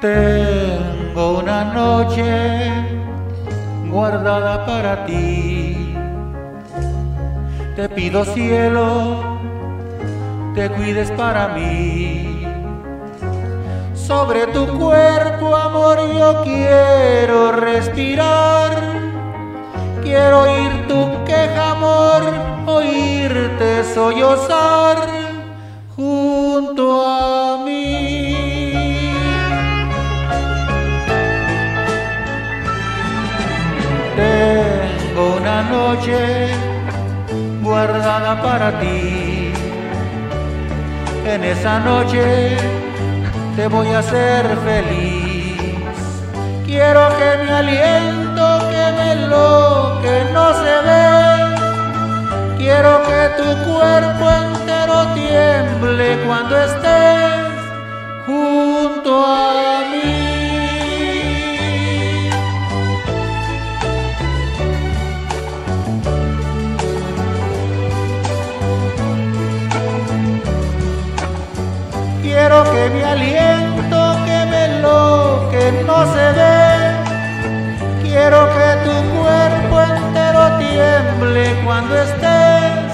Tengo una noche guardada para ti. Te pido cielo, te cuides para mí. Sobre tu cuerpo, amor, yo quiero respirar. Quiero oír tu queja, amor, oírte sollozar noche guardada para ti. En esa noche te voy a hacer feliz. Quiero que mi aliento queme lo que no se ve. Quiero que tu cuerpo entero tiemble cuando estés que mi aliento queme lo que no se ve. Quiero que tu cuerpo entero tiemble cuando estés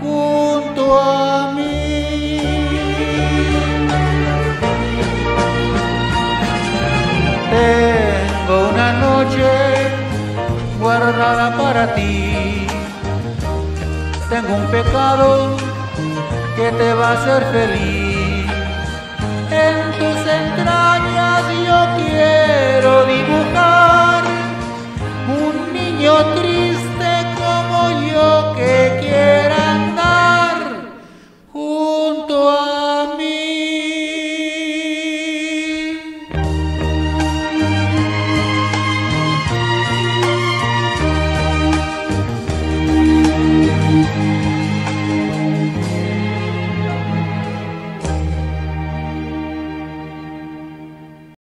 junto a mí. Tengo una noche guardada para ti. Tengo un pecado que te va a hacer feliz encontrar.